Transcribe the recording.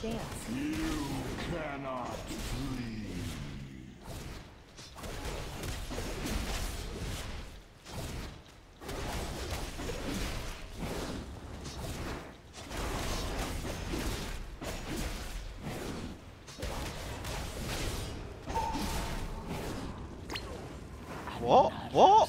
chance. You cannot flee. What? What?